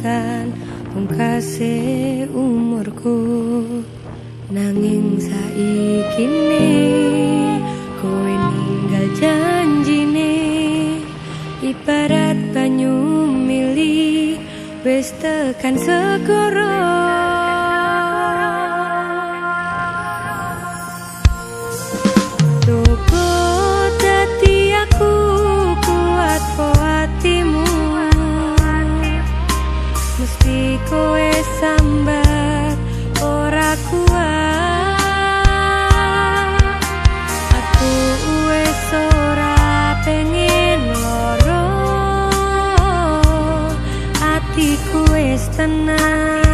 akan pungkase umurku nanging saiki ne kowe ninggal janjine ibarat banyu mili wis tekan segoro tonight.